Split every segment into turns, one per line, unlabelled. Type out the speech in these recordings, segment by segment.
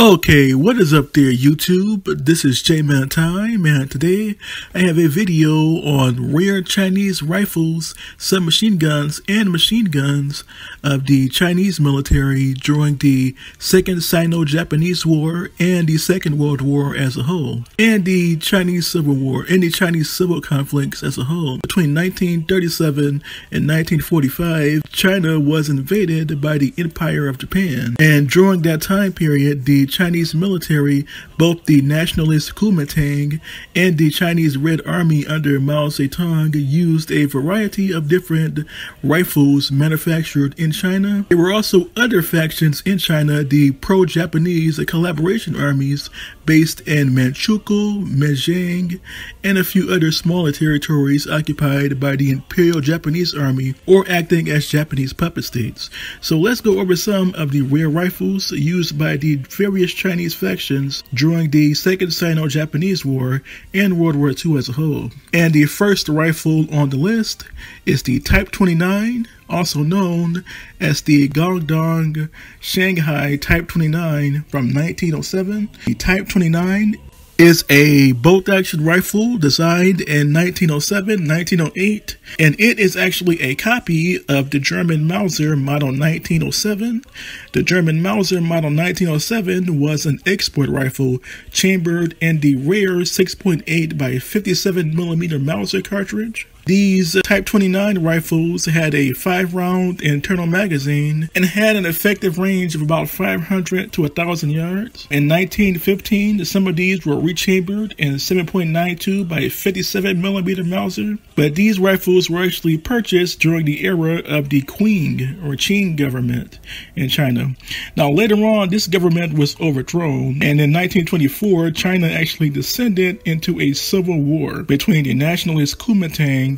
Okay, what is up there, YouTube? This is J-Man Time, and today I have a video on rare Chinese rifles, submachine guns, and machine guns of the Chinese military during the Second Sino-Japanese War and the Second World War as a whole, and the Chinese Civil War and the Chinese civil conflicts as a whole. Between 1937 and 1945, China was invaded by the Empire of Japan, and during that time period, the Chinese military, both the nationalist Kuomintang and the Chinese Red Army under Mao Zedong, used a variety of different rifles manufactured in China. There were also other factions in China, the pro-Japanese collaboration armies based in Manchukuo, Zhejiang, and a few other smaller territories occupied by the Imperial Japanese Army or acting as Japanese puppet states. So let's go over some of the rare rifles used by the Chinese factions during the Second Sino-Japanese War and World War II as a whole. And the first rifle on the list is the Type 29 also known as the Guangdong Shanghai Type 29 from 1907. The Type 29 is a bolt action rifle designed in 1907 1908 and it is actually a copy of the German Mauser model 1907. The German Mauser model 1907 was an export rifle chambered in the rare 6.8 by 57 millimeter Mauser cartridge. These Type 29 rifles had a 5 round internal magazine and had an effective range of about 500 to 1,000 yards. In 1915, some of these were rechambered in 7.92 by 57 millimeter Mauser, but these rifles were actually purchased during the era of the Qing or Qing government in China. Now, later on, this government was overthrown, and in 1924, China actually descended into a civil war between the nationalist Kuomintang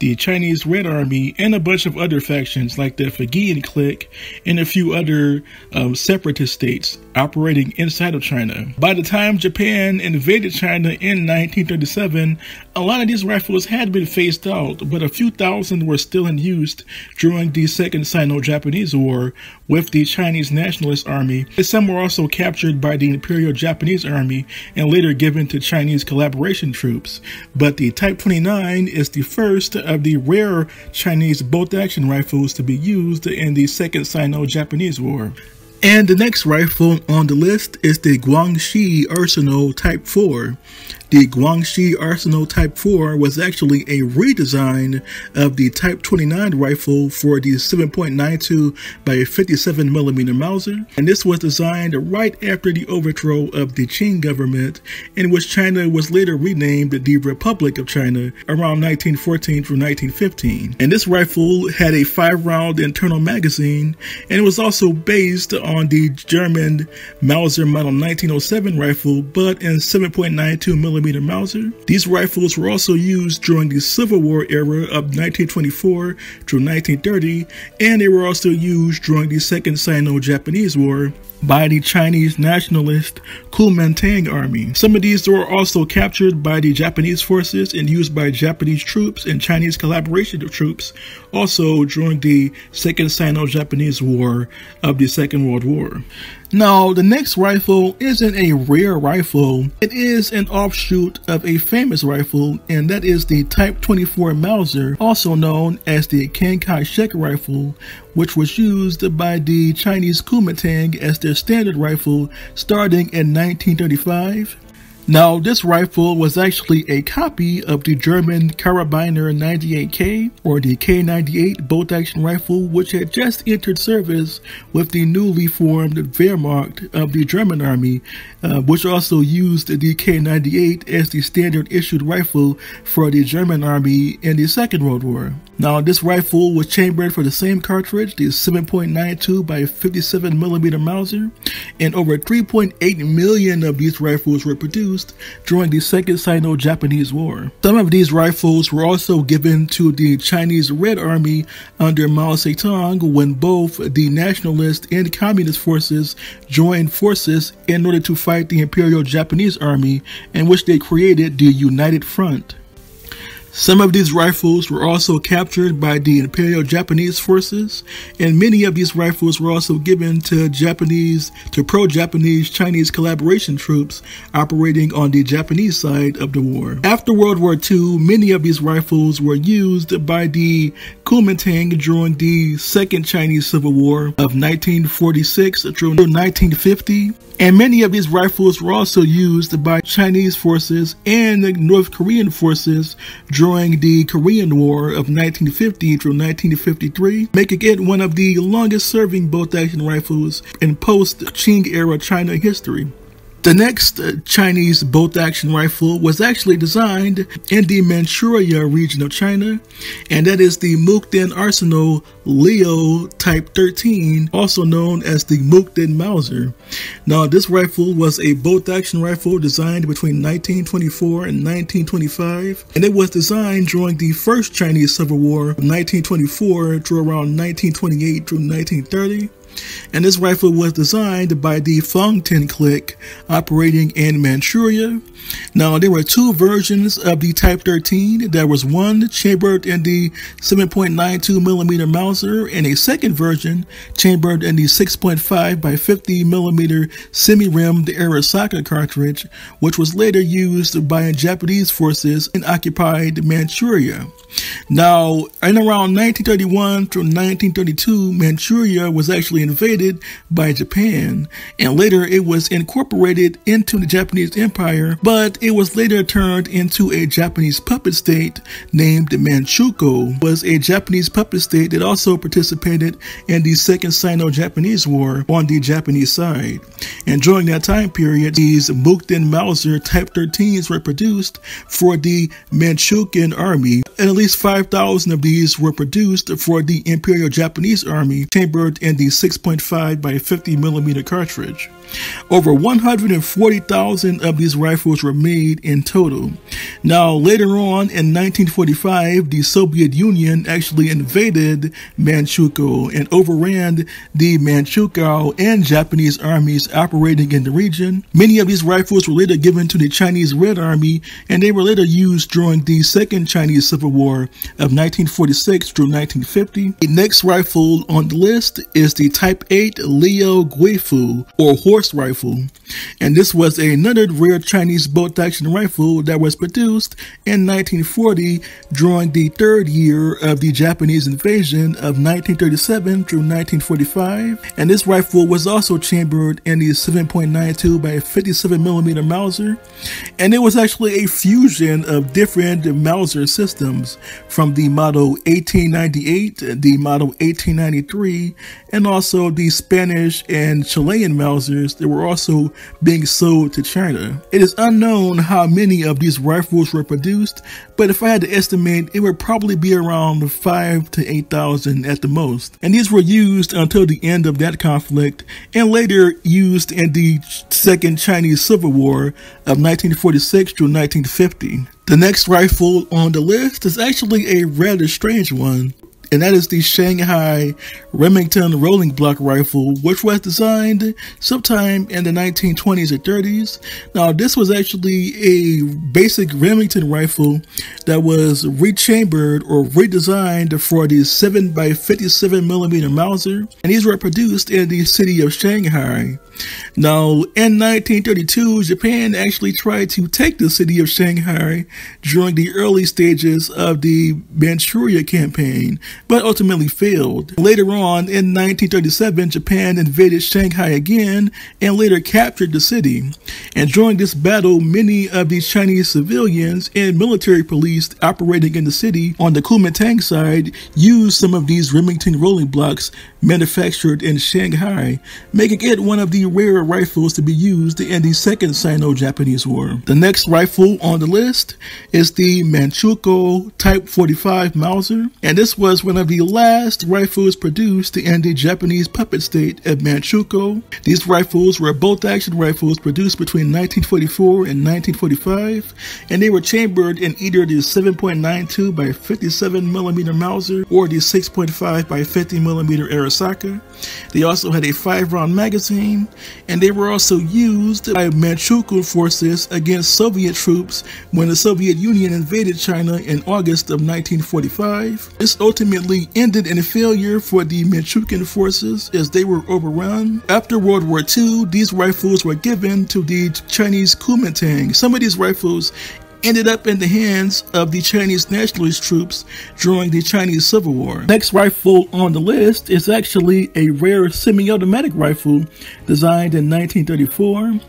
the Chinese Red Army, and a bunch of other factions like the Fujian clique and a few other um, separatist states operating inside of China. By the time Japan invaded China in 1937, a lot of these rifles had been phased out, but a few thousand were still in use during the Second Sino-Japanese War with the Chinese Nationalist Army. Some were also captured by the Imperial Japanese Army and later given to Chinese collaboration troops. But the Type 29 is the first of the rare Chinese bolt-action rifles to be used in the Second Sino-Japanese War. And the next rifle on the list is the Guangxi Arsenal Type 4. The Guangxi Arsenal Type 4 was actually a redesign of the Type 29 rifle for the 7.92 by 57mm Mauser, and this was designed right after the overthrow of the Qing government, in which China was later renamed the Republic of China around 1914 through 1915. And this rifle had a 5-round internal magazine, and it was also based on the German Mauser Model 1907 rifle, but in 7.92mm Mauser. These rifles were also used during the Civil War era of 1924 to 1930, and they were also used during the Second Sino-Japanese War by the Chinese nationalist Kuomintang army. Some of these were also captured by the Japanese forces and used by Japanese troops and Chinese collaboration troops also during the Second Sino-Japanese War of the Second World War. Now, the next rifle isn't a rare rifle. It is an offshoot of a famous rifle, and that is the Type 24 Mauser, also known as the Chiang Kai-shek rifle, which was used by the Chinese Kuomintang as their standard rifle starting in 1935 now, this rifle was actually a copy of the German Karabiner 98K or the K98 bolt action rifle, which had just entered service with the newly formed Wehrmacht of the German army, uh, which also used the K98 as the standard issued rifle for the German army in the Second World War. Now, this rifle was chambered for the same cartridge, the 7.92 by 57 millimeter Mauser, and over 3.8 million of these rifles were produced during the Second Sino-Japanese War. Some of these rifles were also given to the Chinese Red Army under Mao Zedong when both the nationalist and communist forces joined forces in order to fight the Imperial Japanese Army, in which they created the United Front. Some of these rifles were also captured by the Imperial Japanese forces, and many of these rifles were also given to Japanese to pro-Japanese Chinese collaboration troops operating on the Japanese side of the war. After World War II, many of these rifles were used by the Kuomintang during the Second Chinese Civil War of 1946 through 1950 and many of these rifles were also used by Chinese forces and the North Korean forces during the Korean War of 1950 through 1953, making it one of the longest serving bolt action rifles in post Qing era China history. The next uh, Chinese bolt action rifle was actually designed in the Manchuria region of China, and that is the Mukden Arsenal Liao Type 13, also known as the Mukden Mauser. Now, this rifle was a bolt action rifle designed between 1924 and 1925, and it was designed during the first Chinese Civil War of 1924 to around 1928 through 1930 and this rifle was designed by the Fengtian clique operating in Manchuria. Now, there were two versions of the Type 13. There was one chambered in the 7.92 millimeter Mauser, and a second version chambered in the 6.5 by 50 millimeter semi-rimmed Arisaka cartridge, which was later used by Japanese forces in occupied Manchuria. Now, in around 1931 through 1932, Manchuria was actually invaded by Japan, and later it was incorporated into the Japanese Empire, but it was later turned into a Japanese puppet state named Manchukuo. Was a Japanese puppet state that also participated in the Second Sino-Japanese War on the Japanese side. And during that time period, these Mukden Mauser Type 13s were produced for the Manchukuo army, and at least 5,000 of these were produced for the Imperial Japanese Army, chambered in the 6.5 by 50 millimeter cartridge. Over 140,000 of these rifles were made in total. Now, later on in 1945, the Soviet Union actually invaded Manchukuo and overran the Manchukuo and Japanese armies operating in the region. Many of these rifles were later given to the Chinese Red Army and they were later used during the Second Chinese Civil War of 1946 through 1950. The next rifle on the list is the Type 8 Leo Guifu or horse rifle. And this was another rare Chinese bolt action rifle that was produced in 1940 during the third year of the Japanese invasion of 1937 through 1945. And this rifle was also chambered in the 7.92 by 57 millimeter Mauser. And it was actually a fusion of different Mauser systems from the model 1898, the model 1893, and also the Spanish and Chilean Mausers that were also being sold to China. It is unknown how many of these rifles were produced, but if I had to estimate, it would probably be around 5 to 8,000 at the most. And these were used until the end of that conflict and later used in the Second Chinese Civil War of 1946 to 1950. The next rifle on the list is actually a rather strange one and that is the Shanghai Remington rolling block rifle, which was designed sometime in the 1920s or 30s. Now, this was actually a basic Remington rifle that was rechambered or redesigned for the 7 by 57 millimeter Mauser, and these were produced in the city of Shanghai. Now, in 1932, Japan actually tried to take the city of Shanghai during the early stages of the Manchuria campaign, but ultimately failed. Later on, in 1937, Japan invaded Shanghai again and later captured the city. And during this battle, many of these Chinese civilians and military police operating in the city on the Kuomintang side used some of these Remington rolling blocks manufactured in Shanghai, making it one of the rare rifles to be used in the Second Sino-Japanese War. The next rifle on the list is the Manchukuo Type 45 Mauser, and this was one of the last rifles produced in the Japanese puppet state of Manchukuo. These rifles were bolt-action rifles produced between 1944 and 1945, and they were chambered in either the 7.92 by 57 millimeter Mauser or the 6.5 by 50 millimeter Arisaka Nagasaki. They also had a five round magazine, and they were also used by Manchukuo forces against Soviet troops when the Soviet Union invaded China in August of 1945. This ultimately ended in a failure for the Manchukuo forces as they were overrun. After World War II, these rifles were given to the Chinese Kuomintang. Some of these rifles ended up in the hands of the Chinese nationalist troops during the Chinese Civil War. Next rifle on the list is actually a rare semi-automatic rifle designed in 1934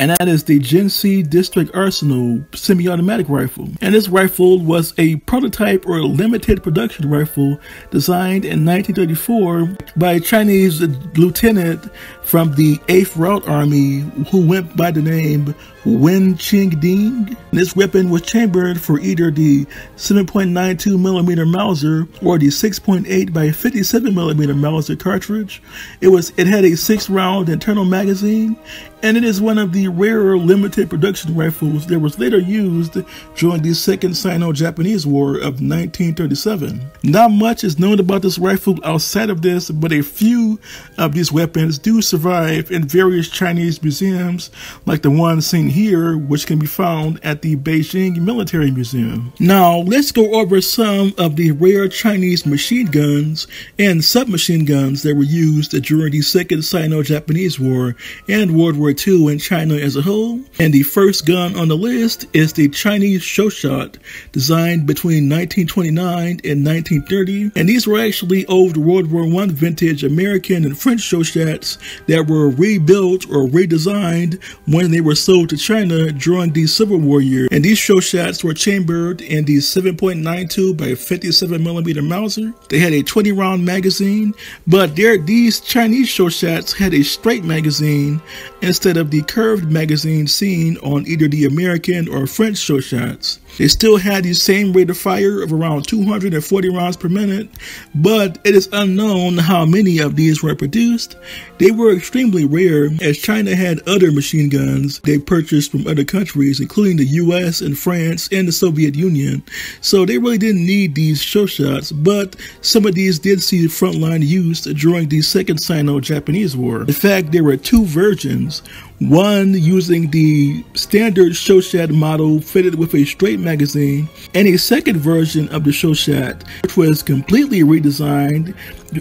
and that is the Jinsei District Arsenal semi-automatic rifle. And this rifle was a prototype or limited production rifle designed in 1934 by a Chinese lieutenant from the 8th Route Army who went by the name Wen Qingding. This weapon was chambered for either the 7.92 millimeter Mauser or the 6.8 by 57 millimeter Mauser cartridge. It was it had a six round internal magazine, and it is one of the rarer limited production rifles that was later used during the Second Sino-Japanese War of 1937. Not much is known about this rifle outside of this, but a few of these weapons do survive in various Chinese museums, like the one seen here, which can be found at the Beijing Military Museum. Now, let's go over some of the rare Chinese machine guns and submachine guns that were used during the Second Sino-Japanese War and World War II in China as a whole. And the first gun on the list is the Chinese Shot, designed between 1929 and 1930. And these were actually old World War I vintage American and French Shots that were rebuilt or redesigned when they were sold to China during the Civil War year, and these Chauchats were chambered in the 7.92 by 57 millimeter Mauser. They had a 20 round magazine, but these Chinese Chauchats had a straight magazine instead of the curved magazine seen on either the American or French Chauchats. They still had the same rate of fire of around 240 rounds per minute, but it is unknown how many of these were produced. They were extremely rare as China had other machine guns they purchased from other countries, including the US and France and the Soviet Union. So they really didn't need these Chauchats, but some of these did see frontline use during the Second Sino-Japanese War. In fact, there were two versions Christians one using the standard Chauchat model fitted with a straight magazine, and a second version of the Chauchat, which was completely redesigned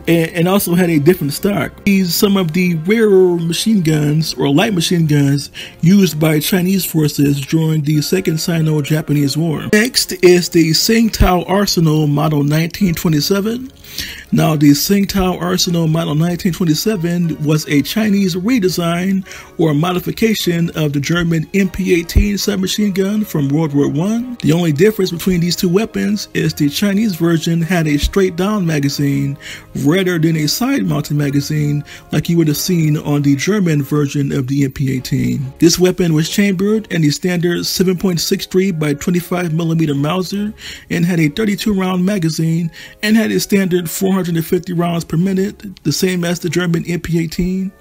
and, also had a different stock. These some of the rarer machine guns or light machine guns used by Chinese forces during the Second Sino-Japanese War. Next is the Tsingtao Arsenal Model 1927. Now, the Tsingtao Arsenal Model 1927 was a Chinese redesign or modification of the German MP-18 submachine gun from World War I. The only difference between these two weapons is the Chinese version had a straight down magazine rather than a side mounted magazine like you would have seen on the German version of the MP-18. This weapon was chambered in the standard 7.63 by 25 millimeter Mauser and had a 32 round magazine and had a standard 450 rounds per minute, the same as the German MP-18.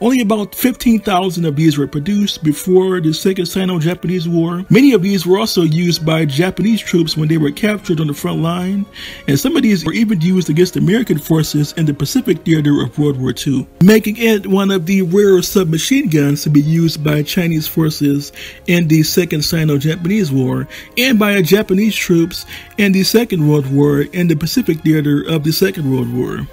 Only about 15,000 of these were produced before the Second Sino-Japanese War. Many of these were also used by Japanese troops when they were captured on the front line, and some of these were even used against American forces in the Pacific theater of World War II, making it one of the rare submachine guns to be used by Chinese forces in the Second Sino-Japanese War and by Japanese troops in the Second World War in the Pacific theater of the Second World War.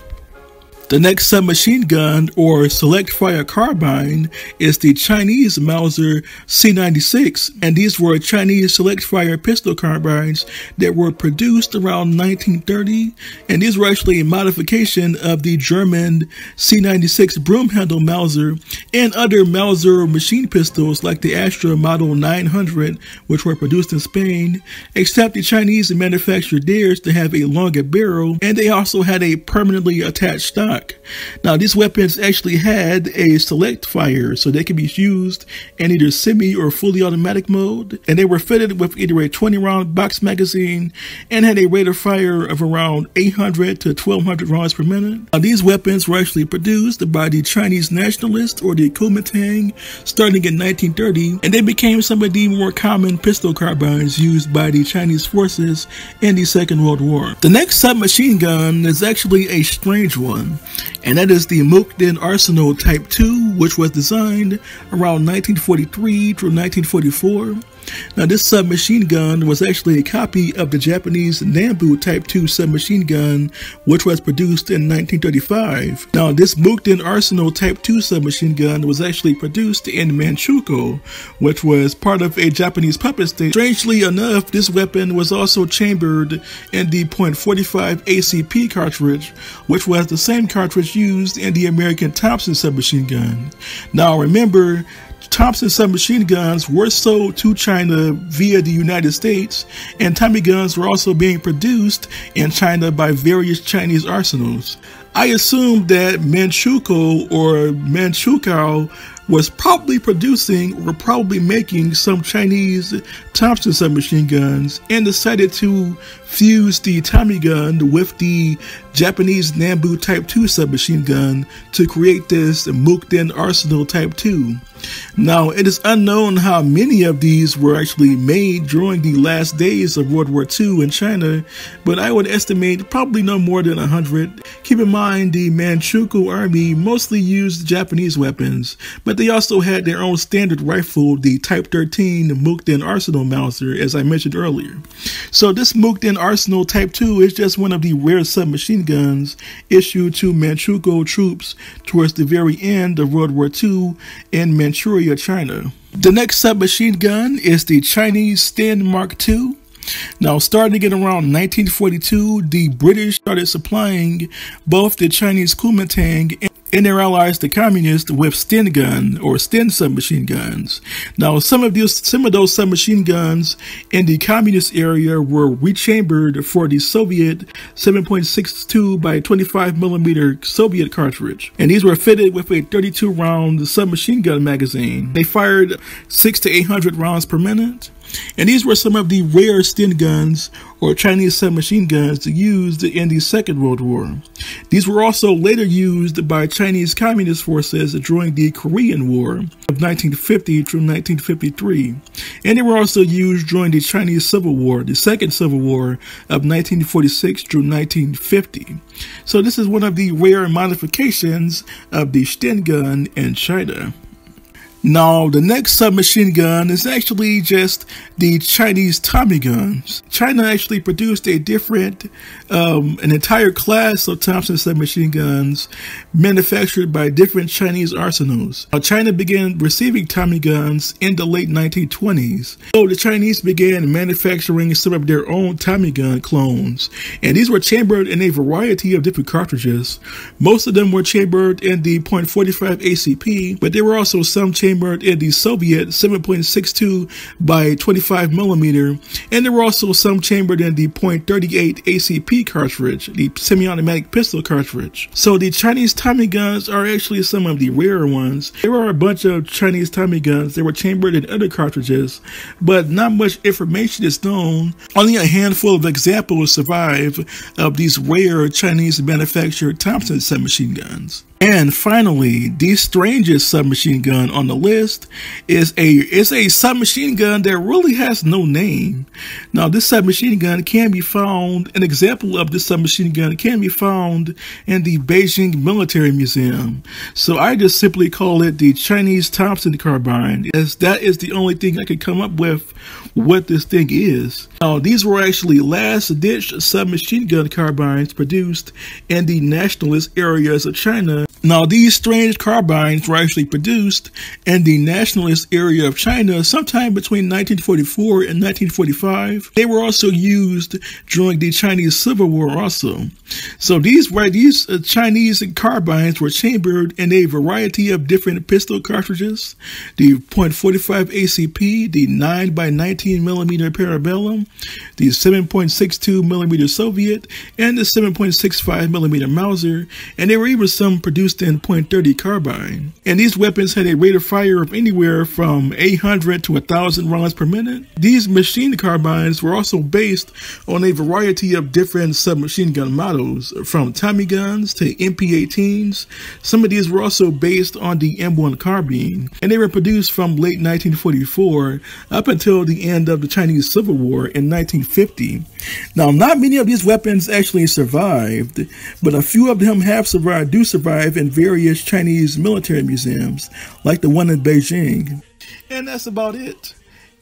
The next submachine gun or select fire carbine is the Chinese Mauser C96, and these were Chinese select fire pistol carbines that were produced around 1930, and these were actually a modification of the German C96 broom handle Mauser and other Mauser machine pistols like the Astra Model 900, which were produced in Spain, except the Chinese manufactured theirs to have a longer barrel, and they also had a permanently attached stock. Now, these weapons actually had a select fire, so they could be used in either semi or fully automatic mode, and they were fitted with either a 20 round box magazine and had a rate of fire of around 800 to 1200 rounds per minute. Now, these weapons were actually produced by the Chinese nationalists or the Kuomintang starting in 1930, and they became some of the more common pistol carbines used by the Chinese forces in the Second World War. The next submachine gun is actually a strange one. And that is the Mukden Arsenal Type 2, which was designed around 1943 through 1944. Now, this submachine gun was actually a copy of the Japanese Nambu Type 2 submachine gun, which was produced in 1935. Now, this Mukden Arsenal Type 2 submachine gun was actually produced in Manchukuo, which was part of a Japanese puppet state. Strangely enough, this weapon was also chambered in the .45 ACP cartridge, which was the same cartridge used in the American Thompson submachine gun. Now, remember, Thompson submachine guns were sold to China via the United States, and Tommy guns were also being produced in China by various Chinese arsenals. I assume that Manchukuo or Manchukuo was probably producing or probably making some Chinese Thompson submachine guns and decided to fuse the Tommy gun with the Japanese Nambu Type 2 submachine gun to create this Mukden Arsenal Type 2. Now, it is unknown how many of these were actually made during the last days of World War II in China, but I would estimate probably no more than 100. Keep in mind, the Manchukuo army mostly used Japanese weapons, but they also had their own standard rifle, the Type 13 Mukden Arsenal Mauser, as I mentioned earlier. So this Mukden Arsenal Type 2 is just one of the rare submachine guns issued to Manchukuo troops towards the very end of World War II in Manchuria, China. The next submachine gun is the Chinese Sten Mark II. Now, starting in around 1942, the British started supplying both the Chinese Kuomintang and their allies, the communists, with Sten gun or Sten submachine guns. Now, some of these, some of those submachine guns in the communist area were rechambered for the Soviet 7.62 by 25 millimeter Soviet cartridge, and these were fitted with a 32 round submachine gun magazine. They fired six to 800 rounds per minute. And these were some of the rare Sten guns or Chinese submachine guns used in the Second World War. These were also later used by Chinese Communist forces during the Korean War of 1950 through 1953. And they were also used during the Chinese Civil War, the Second Civil War of 1946 through 1950. So this is one of the rare modifications of the Sten gun in China. Now, the next submachine gun is actually just the Chinese Tommy guns. China actually produced a different, um, an entire class of Thompson submachine guns manufactured by different Chinese arsenals. Now, China began receiving Tommy guns in the late 1920s. So the Chinese began manufacturing some of their own Tommy gun clones, and these were chambered in a variety of different cartridges. Most of them were chambered in the .45 ACP, but there were also some chambered chambered in the Soviet 7.62 by 25 millimeter, and there were also some chambered in the .38 ACP cartridge, the semi-automatic pistol cartridge. So the Chinese Tommy guns are actually some of the rarer ones. There are a bunch of Chinese Tommy guns that were chambered in other cartridges, but not much information is known. Only a handful of examples survive of these rare Chinese manufactured Thompson submachine guns. And finally, the strangest submachine gun on the list is a is a submachine gun that really has no name. Now, this submachine gun can be found. An example of this submachine gun can be found in the Beijing Military Museum. So I just simply call it the Chinese Thompson carbine, as that is the only thing I could come up with what this thing is. Now, these were actually last-ditch submachine gun carbines produced in the nationalist areas of China now, these strange carbines were actually produced in the nationalist area of China sometime between 1944 and 1945. They were also used during the Chinese Civil War also. So these these uh, Chinese carbines were chambered in a variety of different pistol cartridges, the .45 ACP, the 9 by 19 millimeter Parabellum, the 7.62 millimeter Soviet, and the 7.65 millimeter Mauser, and there were even some produced in .30 carbine. And these weapons had a rate of fire of anywhere from 800 to 1,000 rounds per minute. These machine carbines were also based on a variety of different submachine gun models, from Tommy guns to MP-18s. Some of these were also based on the M1 carbine, and they were produced from late 1944 up until the end of the Chinese Civil War in 1950. Now, not many of these weapons actually survived, but a few of them have survived, do survive in various Chinese military museums, like the one in Beijing. And that's about it.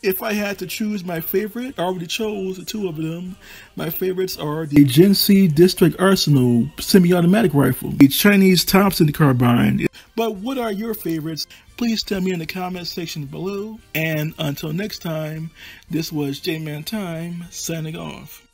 If I had to choose my favorite, I already chose two of them. My favorites are the Jinsei District Arsenal semi-automatic rifle, the Chinese Thompson carbine. But what are your favorites? Please tell me in the comment section below. And until next time, this was J-Man Time signing off.